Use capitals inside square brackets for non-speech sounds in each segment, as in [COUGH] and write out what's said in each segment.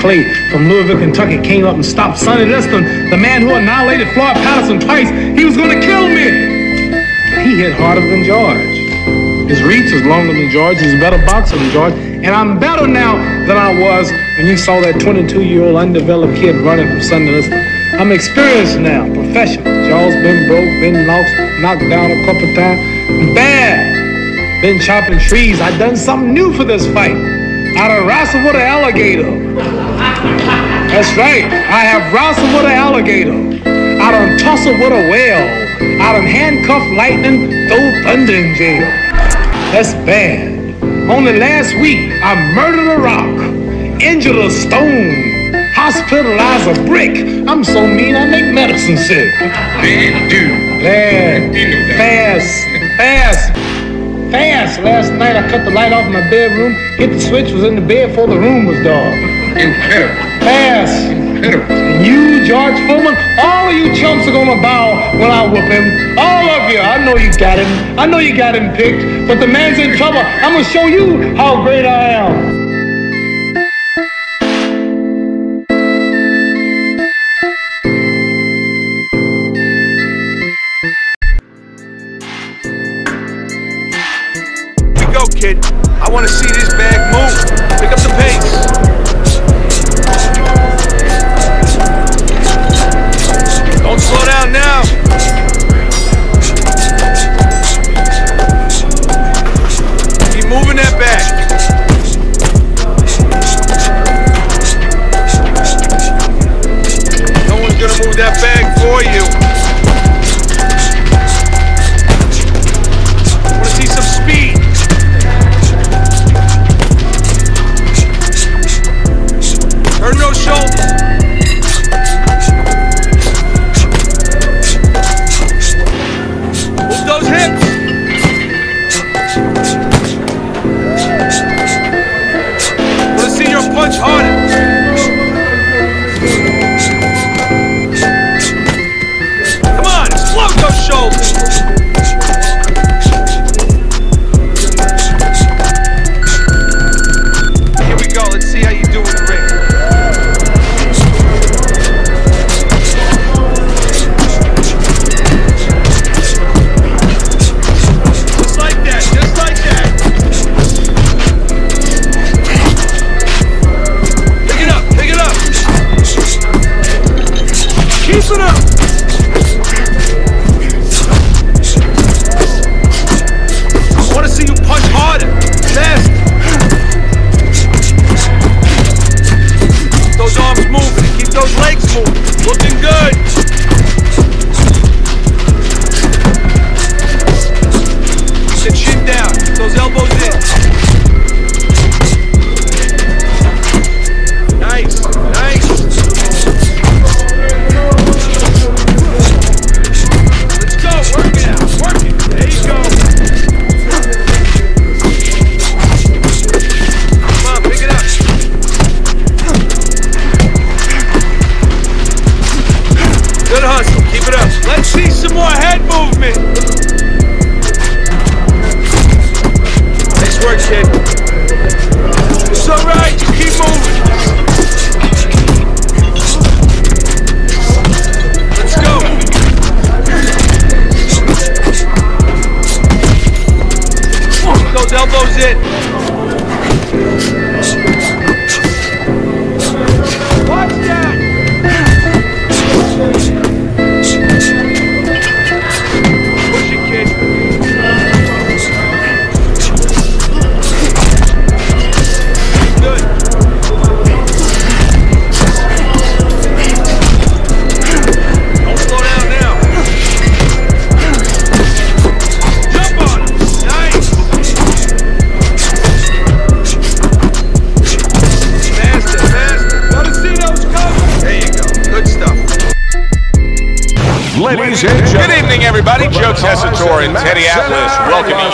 Clay from Louisville, Kentucky, came up and stopped Sonny Liston, the man who annihilated Floyd Patterson twice. He was going to kill me. But he hit harder than George. His reach is longer than George. He's a better boxer than George. And I'm better now than I was when you saw that 22-year-old undeveloped kid running from Sonny Liston. I'm experienced now, professional. Jaw's been broke, been lost, knocked down a couple times. Bad. Been chopping trees. I done something new for this fight. I done wrestled with an alligator. That's right. I have wrestled with an alligator. I done tussled with a whale. I done handcuffed lightning, throw thunder in jail. That's bad. Only last week, I murdered a rock, injured a stone, hospitalized a brick. I'm so mean, I make medicine sick. Man, dude. Bad, You know that. fast, fast, fast. Last night I cut the light off in my bedroom, hit the switch, was in the bed before the room was dark. Incredible. Incredible. And you, George Foreman, all of you chumps are gonna bow when I whoop him. All of you. I know you got him. I know you got him picked. But the man's in trouble. I'm gonna show you how great I am.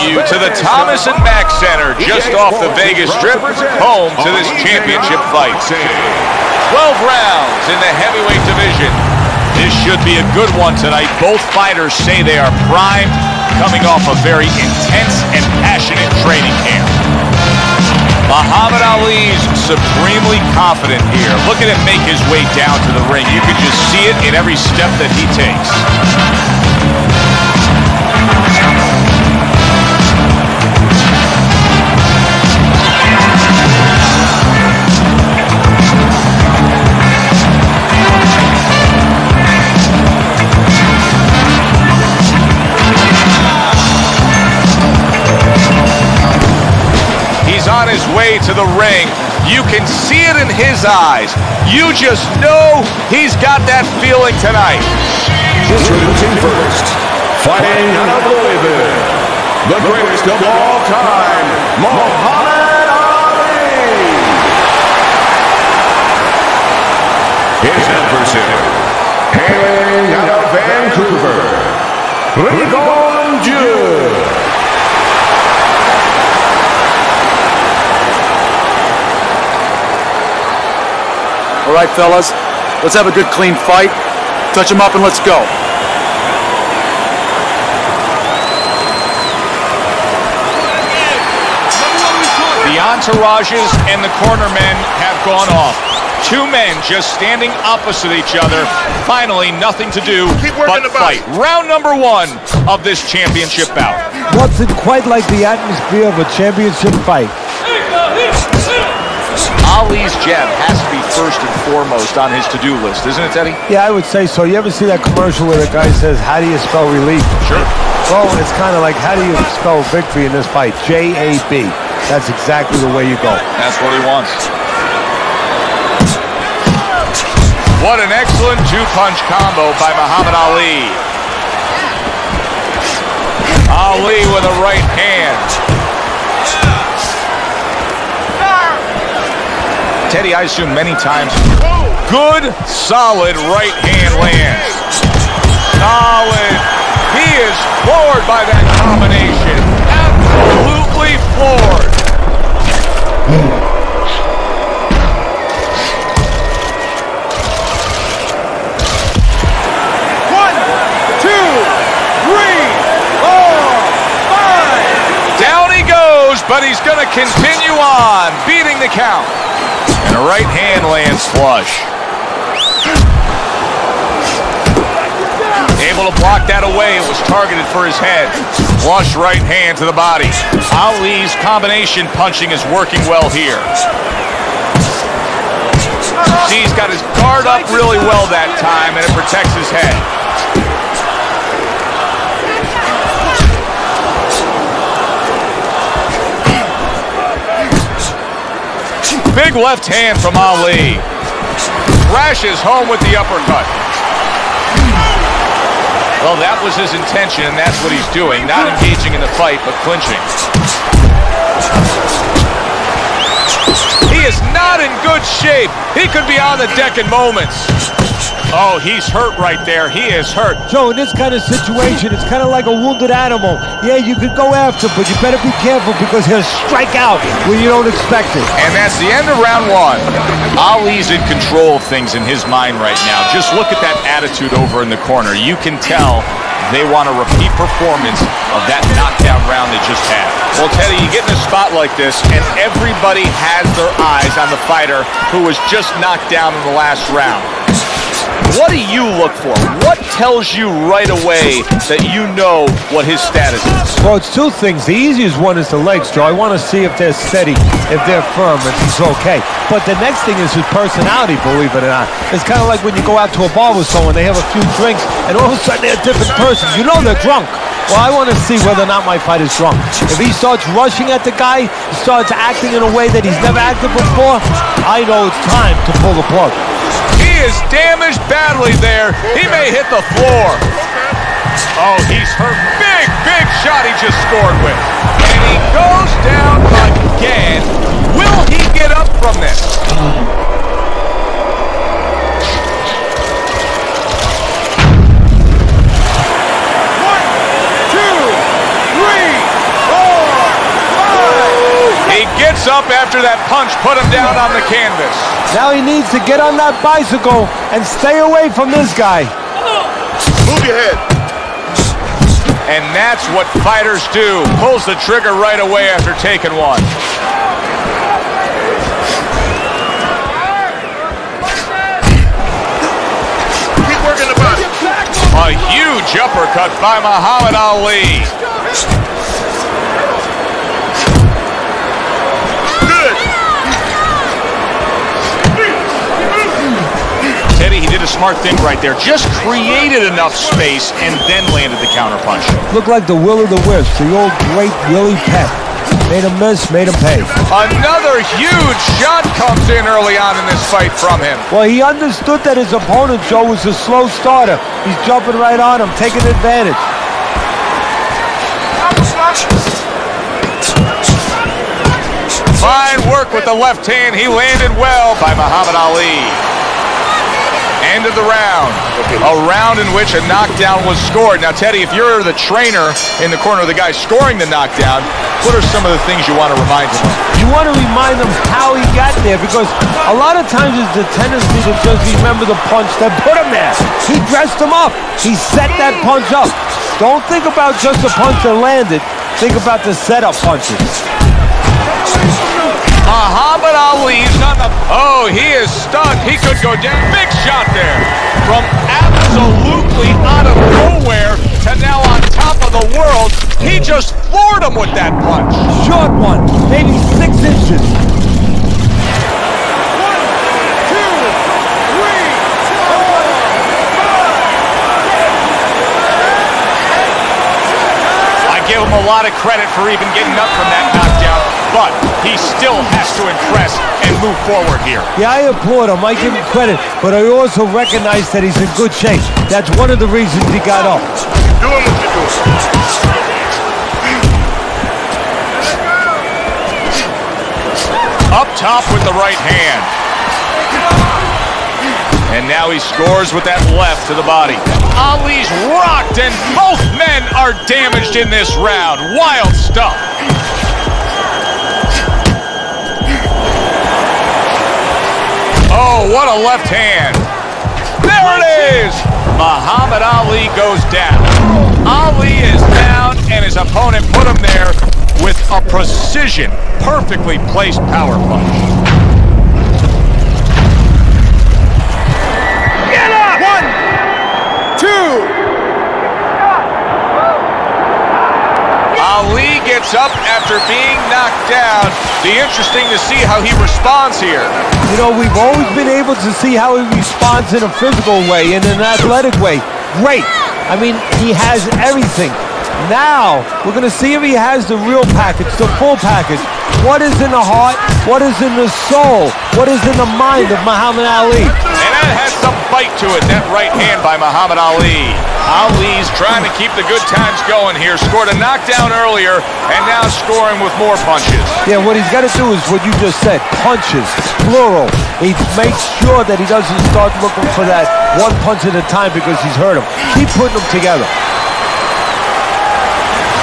You to the Thomas and Mack Center just off the Vegas Strip, home to this championship fight. 12 rounds in the heavyweight division. This should be a good one tonight. Both fighters say they are primed, coming off a very intense and passionate training camp. Muhammad Ali's supremely confident here. Look at him make his way down to the ring. You can just see it in every step that he takes. To the ring. You can see it in his eyes. You just know he's got that feeling tonight. Introducing first, fighting out of Louisville, the greatest of all time, Muhammad Ali. His adversary, hailing out of Vancouver, Rigon Jude. All right, fellas, let's have a good clean fight. Touch him up and let's go. The entourages and the cornermen have gone off. Two men just standing opposite each other. Finally, nothing to do but fight. Round number one of this championship bout. Nothing quite like the atmosphere of a championship fight. Ali's jab has to be first and foremost on his to-do list, isn't it, Teddy? Yeah, I would say so. You ever see that commercial where the guy says, how do you spell relief? Sure. Oh, well, it's kind of like, how do you spell victory in this fight? J-A-B. That's exactly the way you go. That's what he wants. What an excellent two-punch combo by Muhammad Ali. Ali with a right hand. Teddy, I assume many times. Good, solid right hand lands. Solid. He is floored by that combination. Absolutely floored. One, two, three, four, five. Down he goes, but he's going to continue on, beating the count. A right hand lands flush. Able to block that away. It was targeted for his head. Flush right hand to the body. Ali's combination punching is working well here. He's got his guard up really well that time, and it protects his head. Big left hand from Ali. Crashes home with the uppercut. Well, that was his intention, and that's what he's doing. Not engaging in the fight, but clinching. He is not in good shape. He could be on the deck in moments. Oh, he's hurt right there. He is hurt. Joe, in this kind of situation, it's kind of like a wounded animal. Yeah, you could go after, but you better be careful because he'll strike out when you don't expect it. And that's the end of round one. Ali's in control of things in his mind right now. Just look at that attitude over in the corner. You can tell they want a repeat performance of that knockdown round they just had. Well, Teddy, you get in a spot like this, and everybody has their eyes on the fighter who was just knocked down in the last round. What do you look for? What tells you right away that you know what his status is? Well, it's two things. The easiest one is the legs, Joe. I want to see if they're steady, if they're firm, if he's okay. But the next thing is his personality, believe it or not. It's kind of like when you go out to a bar with someone, they have a few drinks, and all of a sudden they're a different person. You know they're drunk. Well, I want to see whether or not my fight is drunk. If he starts rushing at the guy, starts acting in a way that he's never acted before, I know it's time to pull the plug. Is damaged badly there. He may hit the floor. Oh, he's hurt. Big, big shot he just scored with. And he goes down again. Will he get up from this? He gets up after that punch put him down on the canvas. Now he needs to get on that bicycle and stay away from this guy. Move your head. And that's what fighters do. Pulls the trigger right away after taking one. Keep working the body. A huge uppercut by Muhammad Ali. A smart thing right there. Just created enough space and then landed the counterpunch. Looked like the will of the wisp, the old great Willie Pep. Made him miss, made him pay. Another huge shot comes in early on in this fight from him. Well, he understood that his opponent, Joe, was a slow starter. He's jumping right on him, taking advantage. Fine work with the left hand. He landed well by Muhammad Ali. End of the round. A round in which a knockdown was scored. Now, Teddy, if you're the trainer in the corner of the guy scoring the knockdown, what are some of the things you want to remind him of? You want to remind him how he got there because a lot of times it's the tendency to just remember the punch that put him there. He dressed him up. He set that punch up. Don't think about just the punch that landed. Think about the setup punches. Muhammad Ali's on the... Oh, he is stunned. He could go down. Big shot there. From absolutely out of nowhere to now on top of the world. He just floored him with that punch. Short one, maybe six inches. I give him a lot of credit for even getting up from that knockdown, but he still has to impress and move forward here. Yeah, I applaud him. I give him credit, but I also recognize that he's in good shape. That's one of the reasons he got up. Doing what you're doing. Up top with the right hand. And now he scores with that left to the body. Ali's rocked, and both men are damaged in this round. Wild stuff. Oh, what a left hand. There it is. Muhammad Ali goes down. Ali is down, and his opponent put him there with a precision, perfectly placed power punch. Up after being knocked down. Be interesting to see how he responds here. You know, we've always been able to see how he responds in a physical way in an athletic way. Great. I mean, he has everything. Now, we're going to see if he has the real package, the full package. What is in the heart? What is in the soul? What is in the mind of Muhammad Ali? That has some bite to it, that right hand by Muhammad Ali. Ali's trying to keep the good times going here. Scored a knockdown earlier and now scoring with more punches. Yeah, what he's got to do is what you just said, punches, plural. He makes sure that he doesn't start looking for that one punch at a time because he's hurt him. Keep putting them together.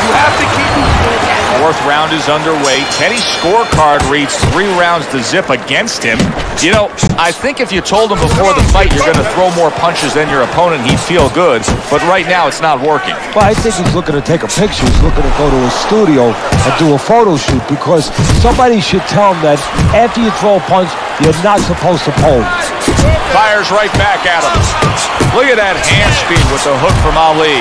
You have to keep Fourth round is underway. Teddy's scorecard reads three rounds to zip against him. You know, I think if you told him before the fight you're going to throw more punches than your opponent, he'd feel good. But right now, it's not working. Well, I think he's looking to take a picture. He's looking to go to a studio and do a photo shoot because somebody should tell him that after you throw a punch, you're not supposed to pose. Fires right back at him. Look at that hand speed with the hook from Ali.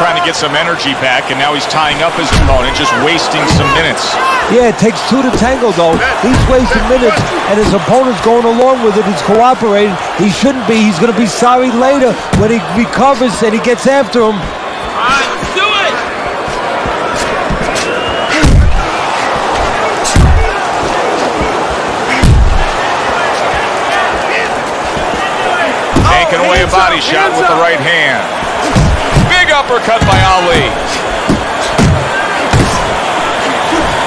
Trying to get some energy back, and now he's tying up his opponent, just wasting some minutes. Yeah, it takes two to tango, though. He's wasting minutes, and his opponent's going along with it. He's cooperating. He shouldn't be. He's going to be sorry later when he recovers and he gets after him. Do it. Taking away a body shot with the right hand. Uppercut by Ali.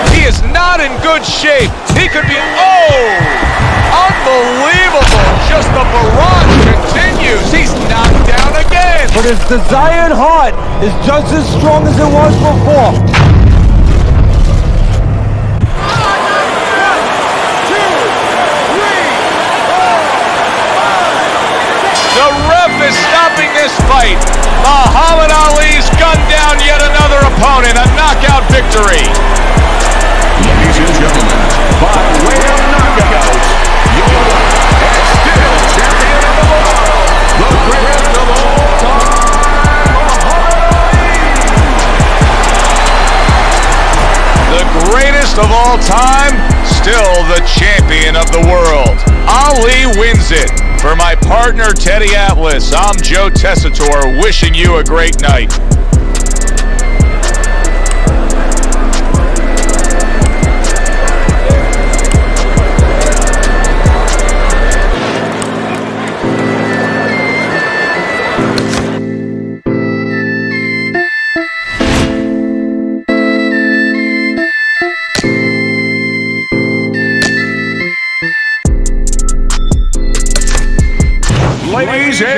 He is not in good shape. He could be, oh, unbelievable. Just the barrage continues. He's knocked down again. But his desired heart is just as strong as it was before. The ref is stopping this fight. Of all time, still the champion of the world. Ali wins it. For my partner, Teddy Atlas, I'm Joe Tessitore, wishing you a great night.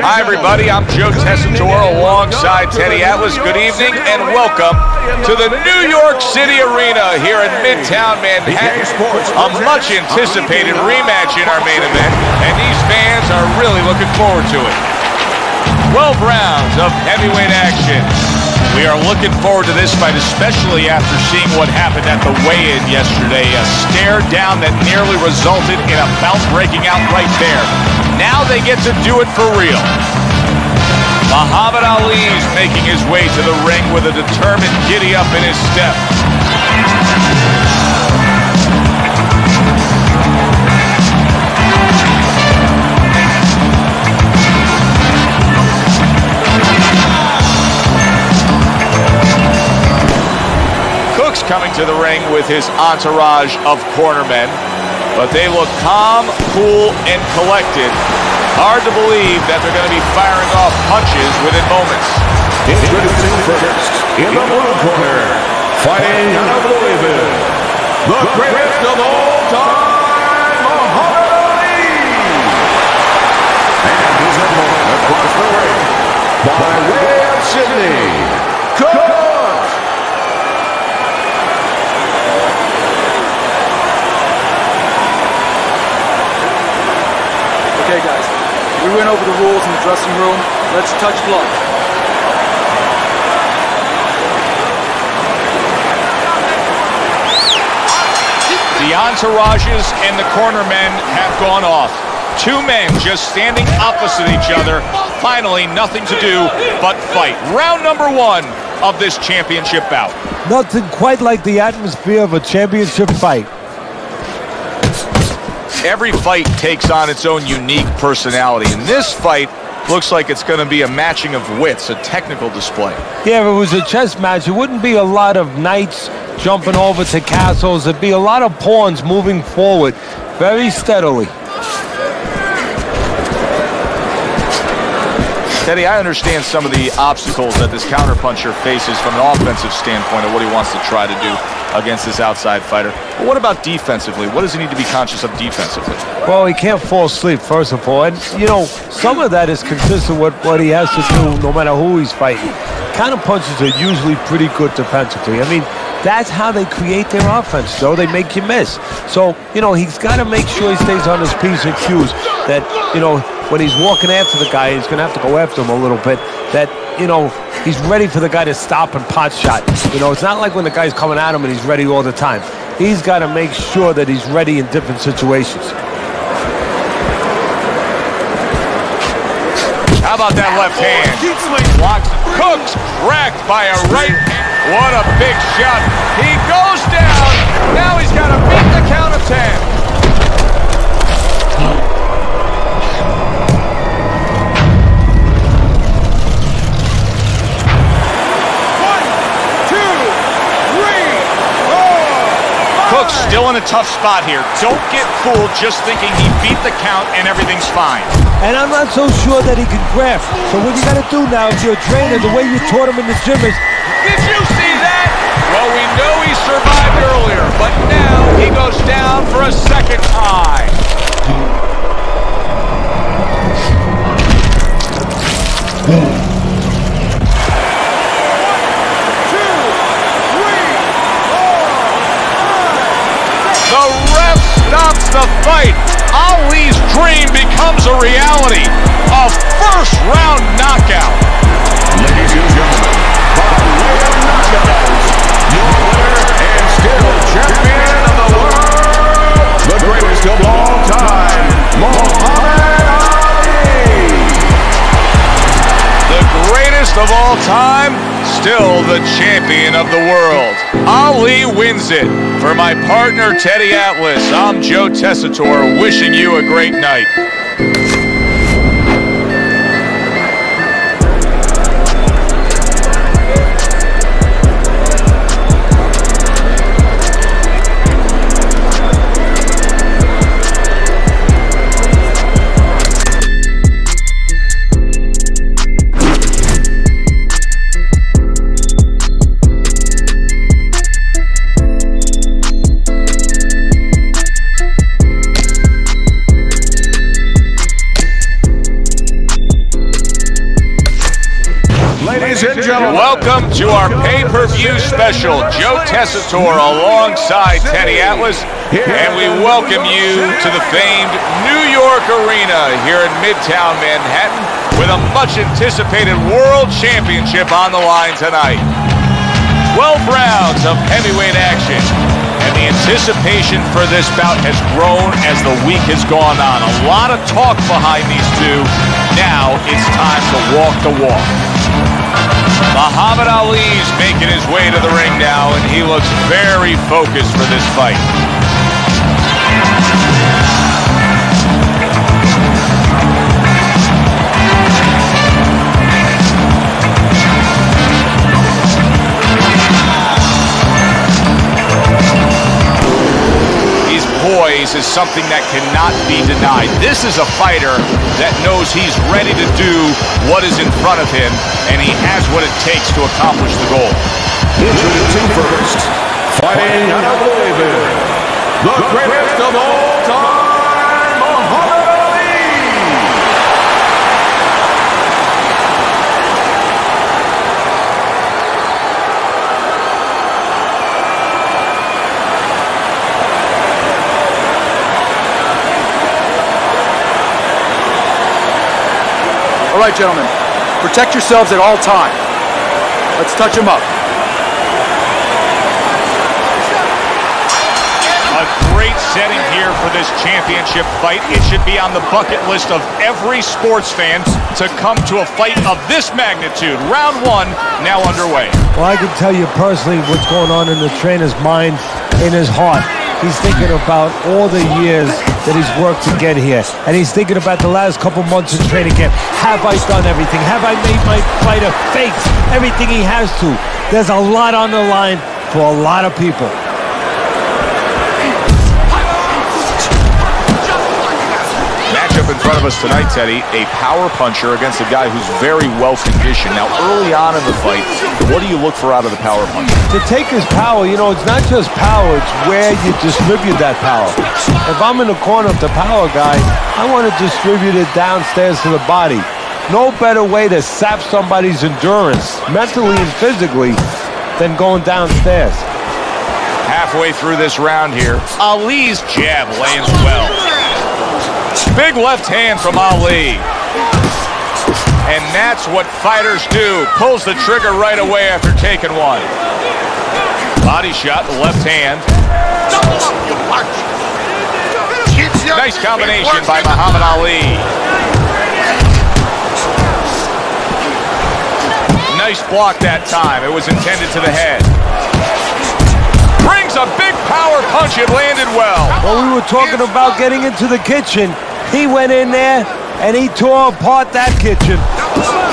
Hi, everybody. I'm Joe Tessitore alongside Teddy Atlas. Good evening and welcome to the New York City Arena here in Midtown Manhattan. A much anticipated rematch in our main event, and these fans are really looking forward to it. 12 rounds of heavyweight action. We are looking forward to this fight, especially after seeing what happened at the weigh-in yesterday. A stare down that nearly resulted in a bout breaking out right there. Now they get to do it for real. Muhammad Ali's making his way to the ring with a determined giddy up in his step. Cook's coming to the ring with his entourage of cornermen, but they look calm, cool, and collected. Hard to believe that they're going to be firing off punches within moments. Introducing first, in the blue corner, fighting out of Louisville, the greatest of all time, Muhammad Ali. And his opponent across the ring, by way of Sydney, Okay, guys. We went over the rules in the dressing room. Let's touch gloves. The entourages and the cornermen have gone off. Two men just standing opposite each other. Finally, nothing to do but fight. Round number one of this championship bout. Nothing quite like the atmosphere of a championship fight. Every fight takes on its own unique personality, and this fight looks like it's going to be a matching of wits, a technical display. Yeah, if it was a chess match, it wouldn't be a lot of knights jumping over to castles. It'd be a lot of pawns moving forward very steadily. Teddy, I understand some of the obstacles that this counterpuncher faces from an offensive standpoint of what he wants to try to do against this outside fighter. But what about defensively? What does he need to be conscious of defensively? Well, he can't fall asleep, first of all. And, you know, some of that is consistent with what he has to do no matter who he's fighting. Counter punches are usually pretty good defensively. I mean, that's how they create their offense, Joe. They make you miss. So, you know, he's got to make sure he stays on his P's and Q's. That, you know, when he's walking after the guy, he's going to have to go after him a little bit. That, you know, he's ready for the guy to stop and pot shot. You know, it's not like when the guy's coming at him and he's ready all the time. He's got to make sure that he's ready in different situations. How about that left hand? Blocks. Cooks cracked by a right. What a big shot. He goes down. Now he's got to beat the count of 10. Cook's still in a tough spot here. Don't get fooled just thinking he beat the count and everything's fine. And I'm not so sure that he can grab. So what you got to do now, if you're a trainer, the way you taught him in the gym is Did you see that? Well, we know he survived earlier, but now he goes down for a second time. The fight. Ali's dream becomes a reality. A first round knockout. Ladies and gentlemen, by way of knockout, your winner and still champion of the world, the greatest of all time, Muhammad Ali. The greatest of all time, still the champion of the world. Ali wins it. For my partner, Teddy Atlas, I'm Joe Tessitore, wishing you a great night. Welcome to our pay-per-view special. Joe Tessitore alongside Teddy Atlas. And we welcome you to the famed New York Arena here in Midtown Manhattan with a much-anticipated World Championship on the line tonight. 12 rounds of heavyweight action. And the anticipation for this bout has grown as the week has gone on. A lot of talk behind these two. Now it's time to walk the walk. Muhammad Ali's making his way to the ring now, and he looks very focused for this fight. Poise is something that cannot be denied. This is a fighter that knows he's ready to do what is in front of him, and he has what it takes to accomplish the goal. introducing first, fighting out of the greatest of all time, Muhammad Ali. All right, gentlemen. Protect yourselves at all times. Let's touch them up. A great setting here for this championship fight. It should be on the bucket list of every sports fan to come to a fight of this magnitude. Round one now underway. Well, I can tell you personally what's going on in the trainer's mind, in his heart. He's thinking about all the years that he's worked to get here. And he's thinking about the last couple months in training camp. Have I done everything? Have I made my fighter fake everything he has to? There's a lot on the line for a lot of people. Front of us tonight, Teddy. A power puncher against a guy who's very well conditioned. Now, early on in the fight, what do you look for out of the power puncher? To take his power, you know, it's not just power, it's where you distribute that power. If I'm in the corner of the power guy, I want to distribute it downstairs to the body. No better way to sap somebody's endurance, mentally and physically, than going downstairs. Halfway through this round here, Ali's jab lands well. Big left hand from Ali. And that's what fighters do. Pulls the trigger right away after taking one. Body shot, left hand. Nice combination by Muhammad Ali. Nice block that time. It was intended to the head. Brings a big power punch. It landed well. When we were talking about getting into the kitchen, he went in there and he tore apart that kitchen.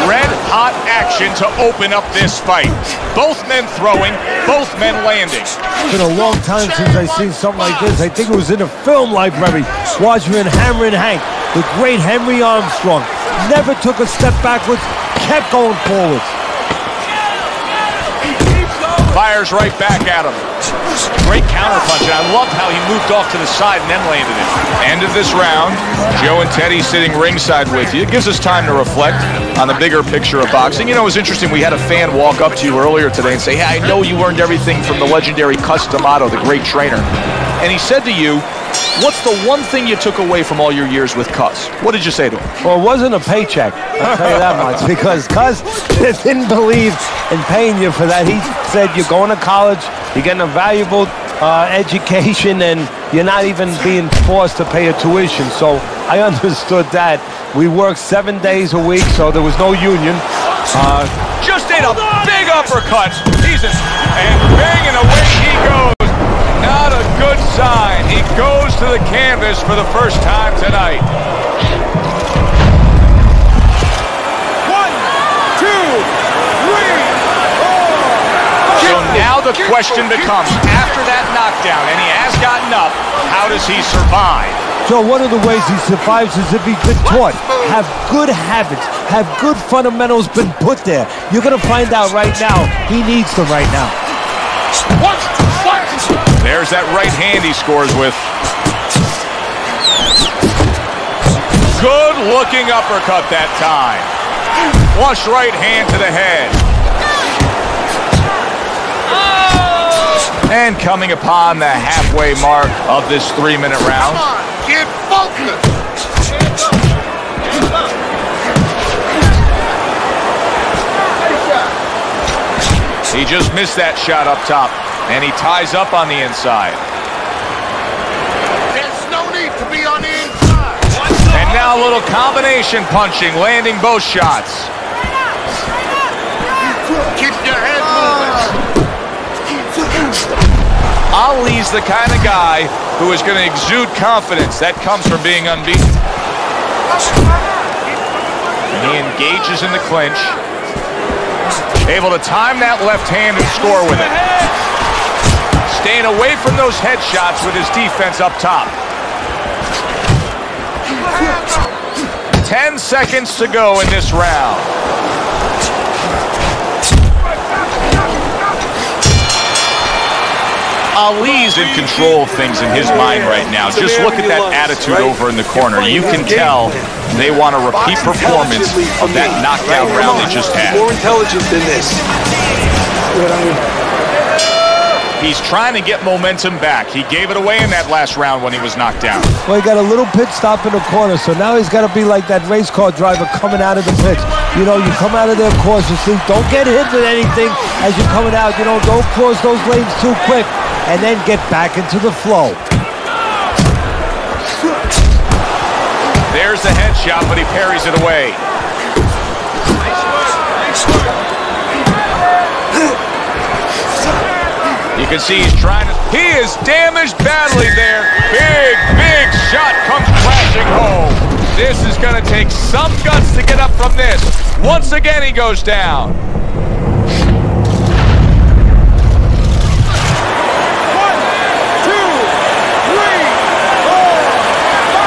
Red hot action to open up this fight. Both men throwing, both men landing. It's been a long time since I've seen something like this. I think it was in a film library, watching Hammerin' Hank, the great Henry Armstrong. Never took a step backwards, kept going forwards. Fires right back at him. Great counterpunch, and I loved how he moved off to the side and then landed it. End of this round. Joe and Teddy sitting ringside with you. It gives us time to reflect on the bigger picture of boxing. You know, it was interesting. We had a fan walk up to you earlier today and say, hey, I know you learned everything from the legendary Cus D'Amato, the great trainer. And he said to you, what's the one thing you took away from all your years with Cus? What did you say to him? Well, it wasn't a paycheck, I'll tell you that much, [LAUGHS] because Cus didn't believe in paying you for that. He said, you're going to college, you're getting a valuable uh, education, and you're not even being forced to pay a tuition. So I [LAUGHS] understood that. We worked seven days a week, so there was no union. Uh, Just did a big uppercut. In, and bang, and away he goes. Good sign. He goes to the canvas for the first time tonight. One, two, three, four. So now the question becomes, after that knockdown, and he has gotten up, how does he survive? So one of the ways he survives is if he's been taught. Have good habits. Have good fundamentals been put there. You're going to find out right now he needs them right now. There's that right hand he scores with. Good looking uppercut that time. Flush right hand to the head. Oh! And coming upon the halfway mark of this three minute round. Come on, get focused. He just missed that shot up top. And he ties up on the inside. There's no need to be on the inside. And now a little combination punching, landing both shots. Keep your head moving. Ali's the kind of guy who is going to exude confidence. That comes from being unbeaten. And he engages in the clinch. Able to time that left hand and score with it. Staying away from those headshots with his defense up top. 10 seconds to go in this round. Ali's in control of things in his mind right now. Just look at that attitude over in the corner. You can tell they want a repeat performance of that knockdown round they just had. More intelligent than this. He's trying to get momentum back. He gave it away in that last round when he was knocked down. Well, he got a little pit stop in the corner, so now he's got to be like that race car driver coming out of the pits. You know, you come out of there cautiously. Don't get hit with anything as you're coming out. You know, don't cross those lanes too quick, and then get back into the flow. There's the headshot, but he parries it away. You can see he's trying to. He is damaged badly there. Big, big shot comes crashing home. This is going to take some guts to get up from this. Once again, he goes down.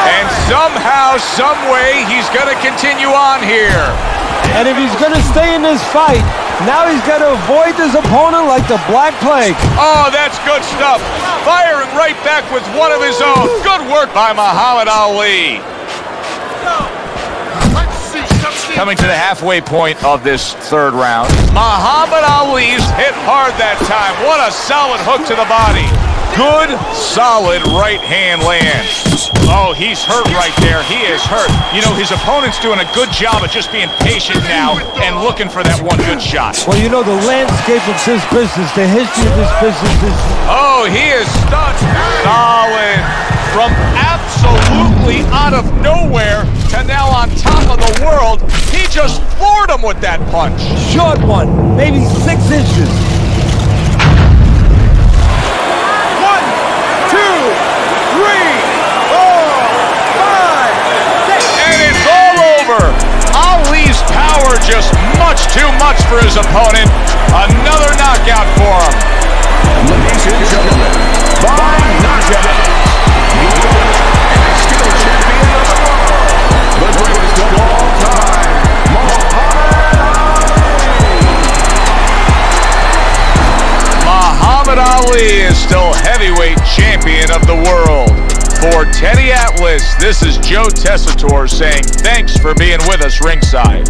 And somehow, some way, he's going to continue on here. And if he's going to stay in this fight, now he's got to avoid his opponent like the Black Plague. Oh, that's good stuff. Firing right back with one of his own. Good work by Muhammad Ali. Let's see something. Coming to the halfway point of this third round. Muhammad Ali's hit hard that time. What a solid hook to the body. Good, solid right hand land. Oh, he's hurt right there. He is hurt. You know, his opponent's doing a good job of just being patient now and looking for that one good shot. Well, you know, the landscape of this business, the history of this business is Oh, he is stunned. Solid. From absolutely out of nowhere to now on top of the world. He just floored him with that punch. short one, maybe six inches. Over. Ali's power just much too much for his opponent. Another knockout for him. Ladies and gentlemen, by knockout, the skill champion of the world, the greatest of all time, Muhammad Ali is still heavyweight champion of the world. For Teddy Atlas, this is Joe Tessitore saying thanks for being with us ringside.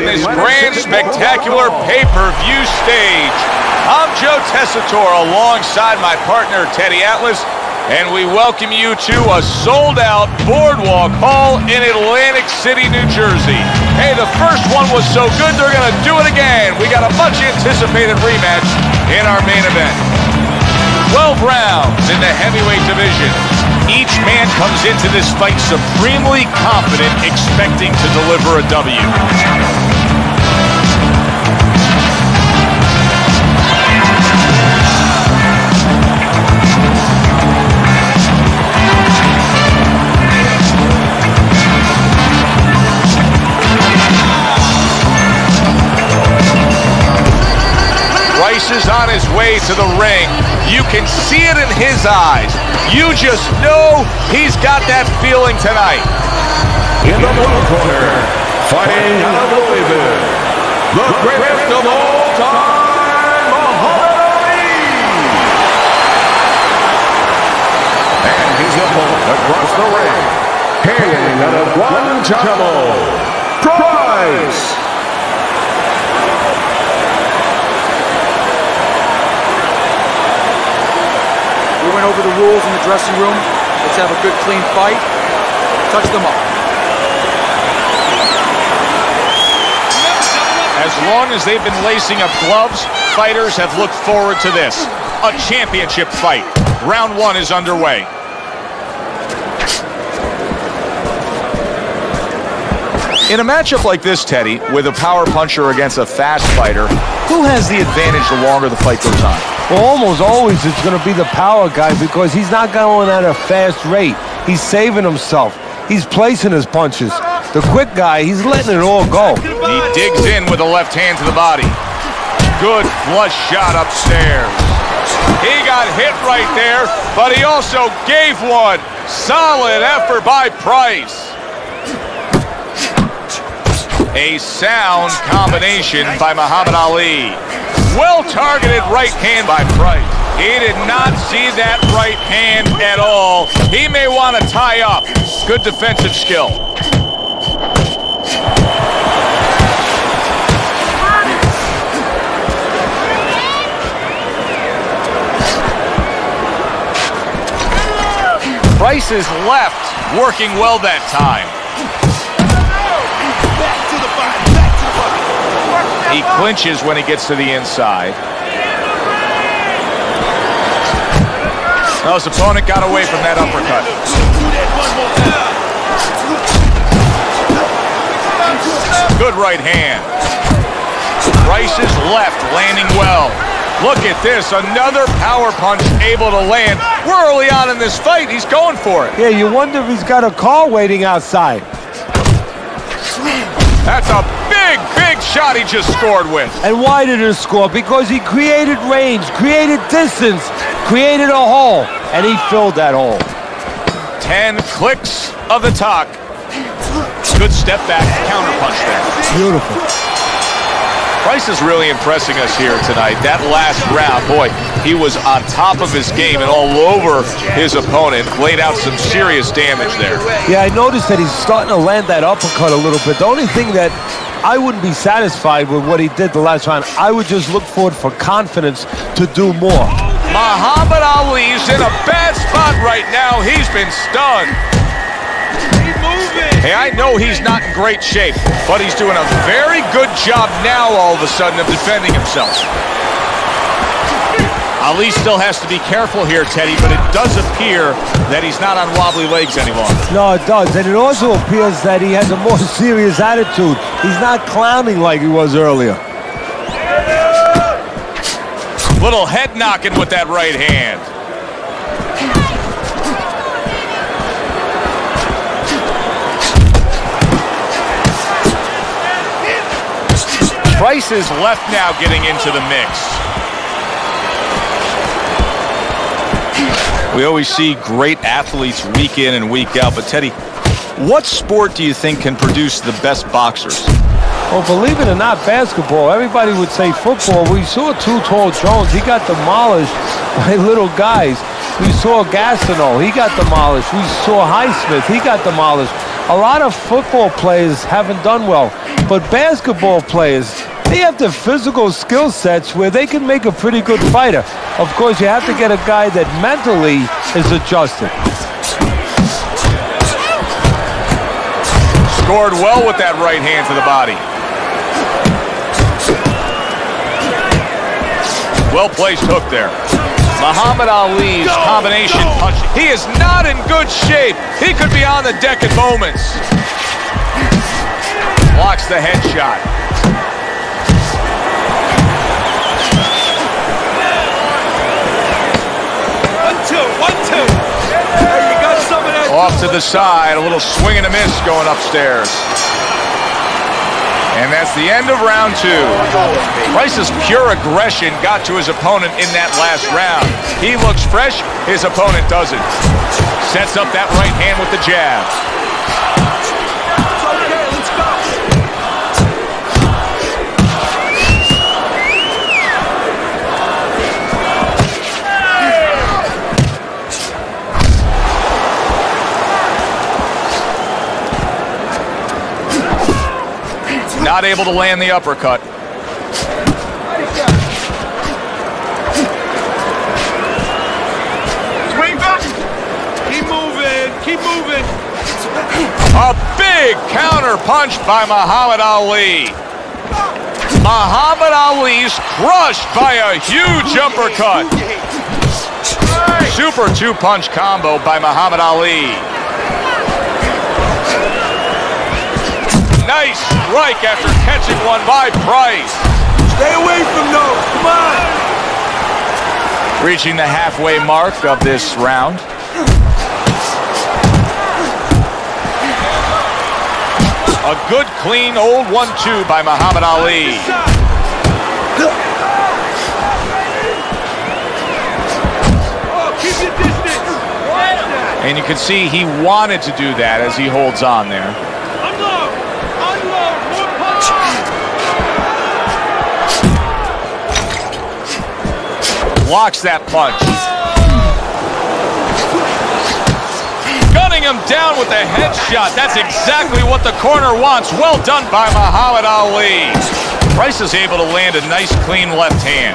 On this grand, spectacular pay-per-view stage. I'm Joe Tessitore alongside my partner, Teddy Atlas, and we welcome you to a sold-out Boardwalk Hall in Atlantic City, New Jersey. Hey, the first one was so good, they're going to do it again. We got a much-anticipated rematch in our main event. 12 rounds in the heavyweight division. Each man comes into this fight supremely confident, expecting to deliver a W. Price is on his way to the ring. You can see it in his eyes. You just know he's got that feeling tonight. In the blue corner, fighting out of Louisville, the greatest of all time, Muhammad Ali. And his opponent across the ring, hailing out of Guantanamo, Price. We went over the rules in the dressing room. Let's have a good, clean fight. Touch them up. As long as they've been lacing up gloves, fighters have looked forward to this. A championship fight. Round one is underway. In a matchup like this, Teddy, with a power puncher against a fast fighter, who has the advantage the longer the fight goes on? Almost always it's going to be the power guy because he's not going at a fast rate. He's saving himself. He's placing his punches. The quick guy, he's letting it all go. He digs in with a left hand to the body. Good flush shot upstairs. He got hit right there, but he also gave one. Solid effort by Price. A sound combination by Muhammad Ali. Well targeted right hand by Price. He did not see that right hand at all. He may want to tie up. Good defensive skill. Price is left, working well that time. He clinches when he gets to the inside. Now his opponent got away from that uppercut. Good right hand. Price's left landing well. Look at this, another power punch able to land. We're early on in this fight. He's going for it. Yeah, you wonder if he's got a car waiting outside. That's a big, big shot he just scored with. And why did he score? Because he created range, created distance, created a hole, and he filled that hole. 10 clicks of the talk. Good step back counter punch there. Beautiful. Price is really impressing us here tonight. That last round, boy, he was on top of his game and all over his opponent. Laid out some serious damage there. Yeah, I noticed that he's starting to land that uppercut a little bit. The only thing that I wouldn't be satisfied with what he did the last round. I would just look forward for confidence to do more. Muhammad Ali's in a bad spot right now. He's been stunned. Hey, I know he's not in great shape, but he's doing a very good job now all of a sudden of defending himself. Ali still has to be careful here, Teddy, but it does appear that he's not on wobbly legs anymore. No, it does, and it also appears that he has a more [LAUGHS] serious attitude. He's not clowning like he was earlier. Little head knocking with that right hand. Price is left now getting into the mix. We always see great athletes week in and week out, but Teddy, what sport do you think can produce the best boxers? Well, believe it or not, basketball, everybody would say football. We saw Too Tall Jones. He got demolished by [LAUGHS] little guys. We saw Gastineau. He got demolished. We saw Highsmith. He got demolished. A lot of football players haven't done well, but basketball players, they have the physical skill sets where they can make a pretty good fighter. Of course, you have to get a guy that mentally is adjusted. Scored well with that right hand to the body. Well placed hook there. Muhammad Ali's combination punch. He is not in good shape. He could be on the deck at moments. Blocks the headshot. Two, one, two. Hey, you got some of that. Off to the side, a little swing and a miss going upstairs. And that's the end of round two. Price's pure aggression got to his opponent in that last round. He looks fresh, his opponent doesn't. Sets up that right hand with the jab. Not able to land the uppercut. Keep moving, keep moving. A big counter punch by Muhammad Ali. Muhammad Ali's crushed by a huge uppercut. Super two-punch combo by Muhammad Ali. Nice strike after catching one by Price. Stay away from those. Come on. Reaching the halfway mark of this round. A good, clean, old one-two by Muhammad Ali. Oh, keep your distance. Watch that. And you can see he wanted to do that as he holds on there. Blocks that punch. Gunning him down with a headshot. That's exactly what the corner wants. Well done by Muhammad Ali. Price is able to land a nice, clean left hand.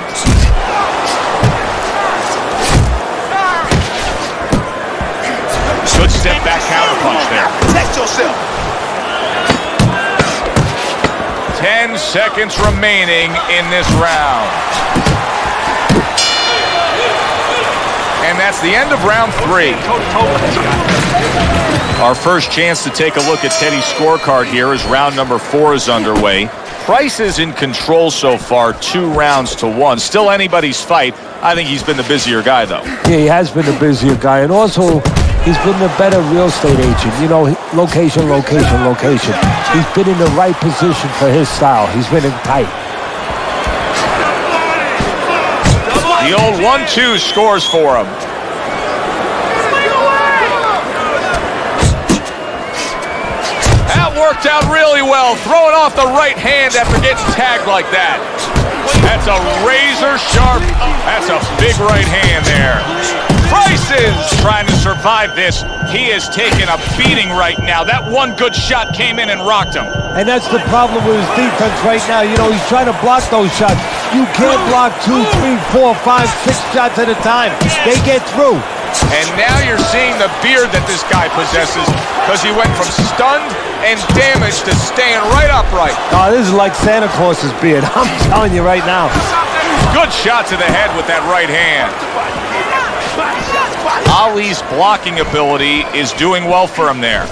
Good step back counter punch there. Protect yourself. 10 seconds remaining in this round. And that's the end of round three. Our first chance to take a look at Teddy's scorecard here as round number four is underway. Price is in control so far, two rounds to one. Still anybody's fight. I think he's been the busier guy, though. Yeah, he has been a busier guy, and also he's been the better real estate agent. You know, location, location, location. He's been in the right position for his style. He's been in tight. The old one-two scores for him. Worked out really well, throwing off the right hand after getting tagged like that. That's a razor sharp, that's a big right hand there. Price is trying to survive this. He is taking a beating right now. That one good shot came in and rocked him. And that's the problem with his defense right now. You know, he's trying to block those shots. You can't block two, three, four, five, six shots at a time. They get through. And now you're seeing the beard that this guy possesses because he went from stunned and damaged to staying right upright. Oh, this is like Santa Claus's beard. [LAUGHS] I'm telling you right now. Good shot to the head with that right hand. Ali's blocking ability is doing well for him there.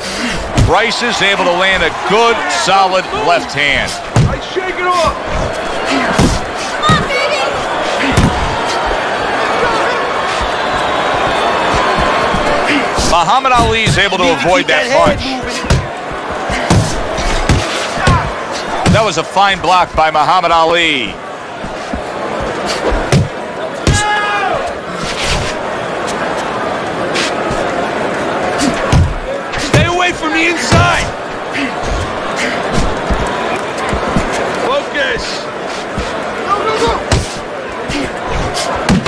Price is able to land a good, solid left hand. I shake it off. Muhammad Ali is able to avoid that punch. That was a fine block by Muhammad Ali. Stay away from the inside. Focus.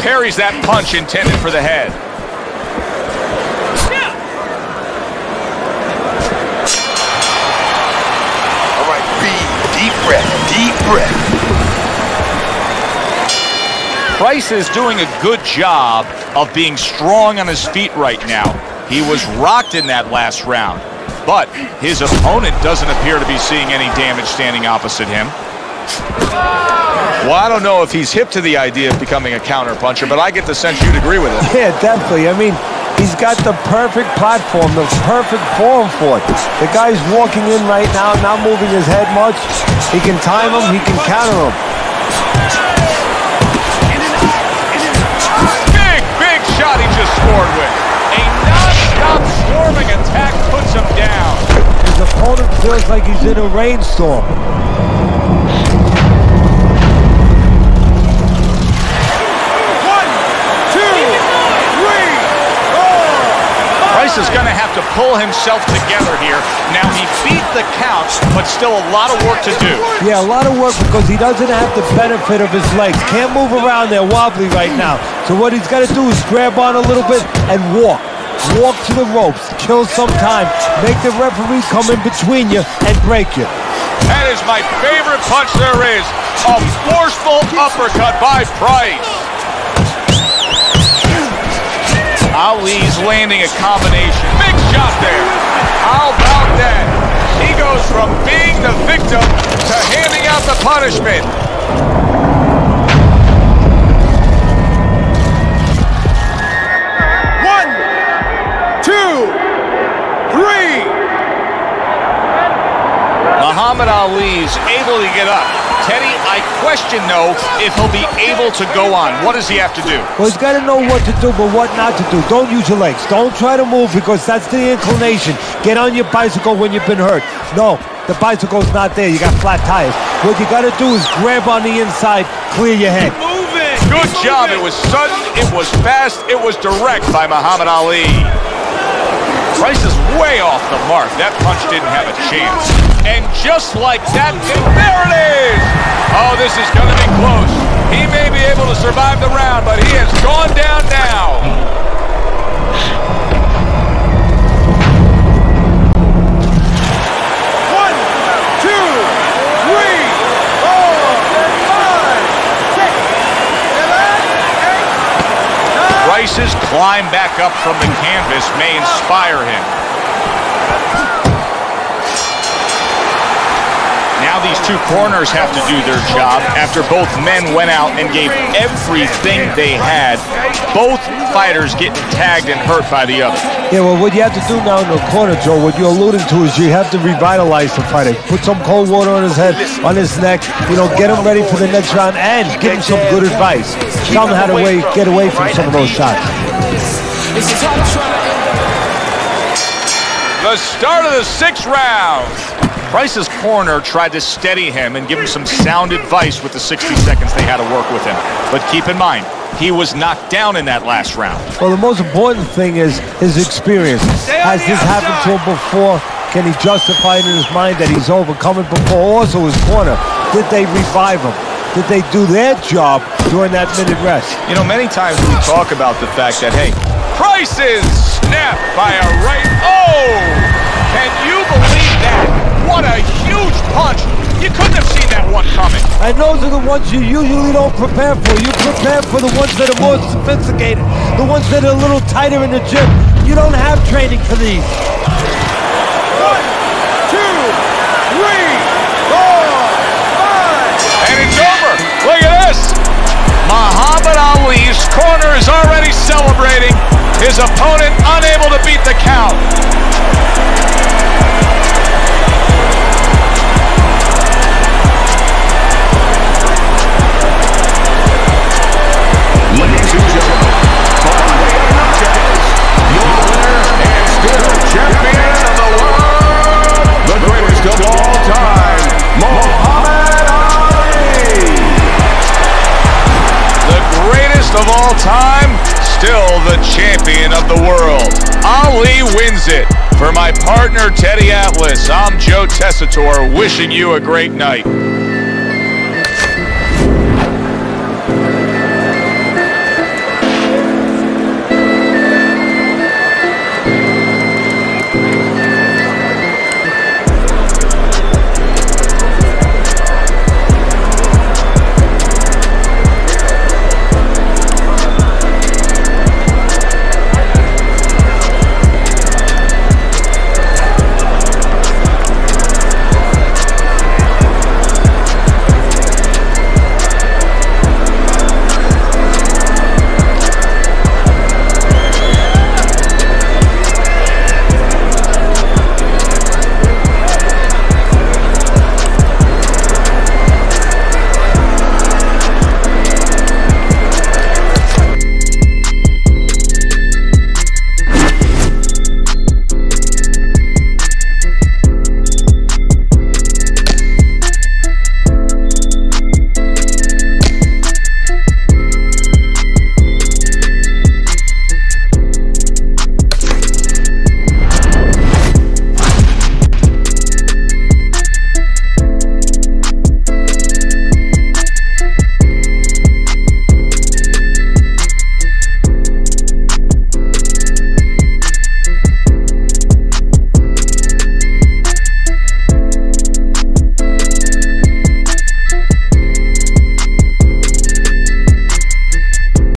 Parries that punch intended for the head. Price is doing a good job of being strong on his feet right now. He was rocked in that last round, but his opponent doesn't appear to be seeing any damage standing opposite him. Well, I don't know if he's hip to the idea of becoming a counterpuncher, but I get the sense you'd agree with it. Yeah, definitely. I mean, he's got the perfect platform, the perfect form for it. The guy's walking in right now, not moving his head much. He can time him, he can counter him. Shot he just scored with. A non-stop swarming attack puts him down. His opponent feels like he's in a rainstorm. Price is going to have to pull himself together here. Now, he beat the count, but still a lot of work to do. Yeah, a lot of work because he doesn't have the benefit of his legs. Can't move around there wobbly right now. So what he's got to do is grab on a little bit and walk. Walk to the ropes, kill some time, make the referee come in between you and break you. That is my favorite punch there is. A forceful uppercut by Price. Ali's landing a combination. Big shot there. How about that? He goes from being the victim to handing out the punishment. One, two, three. Muhammad Ali's able to get up. Teddy, I question, though, if he'll be able to go on. What does he have to do? Well, he's got to know what to do, but what not to do. Don't use your legs. Don't try to move because that's the inclination. Get on your bicycle when you've been hurt. No, the bicycle's not there. You got flat tires. What you got to do is grab on the inside, clear your head. Move. Good job. It was sudden, it was fast, it was direct by Muhammad Ali. Price is way off the mark. That punch didn't have a chance. And just like that, there it is! Oh, this is going to be close. He may be able to survive the round, but he has gone down now. Climb back up from the canvas may inspire him. Now these two corners have to do their job after both men went out and gave everything they had. Both fighters getting tagged and hurt by the other. Yeah, well, what you have to do now in the corner, Joe, what you're alluding to is you have to revitalize the fighter. Put some cold water on his head, on his neck, you know, get him ready for the next round, and give him some good advice. Tell him how to way, get away from some of those shots. The start of the sixth round. Price's corner tried to steady him and give him some sound advice with the 60 seconds they had to work with him. But keep in mind, he was knocked down in that last round. Well, the most important thing is his experience. Has this happened to him before? Can he justify it in his mind that he's overcome it before? Also, his corner. Did they revive him? Did they do their job during that minute rest? You know, many times we talk about the fact that, hey, Price is snapped by a right. Oh! Can you believe that? What a huge punch! You couldn't have seen that one coming. And those are the ones you usually don't prepare for. You prepare for the ones that are more sophisticated, the ones that are a little tighter in the gym. You don't have training for these. One, two, three, four, five. And it's over. Look at this. Muhammad Ali's corner is already celebrating. His opponent unable to beat the count. Ladies and gentlemen, your winner and still champion of the world, the greatest of all time, Muhammad Ali. The greatest of all time, still the champion of the world. Ali wins it. For my partner, Teddy Atlas, I'm Joe Tessitore, wishing you a great night.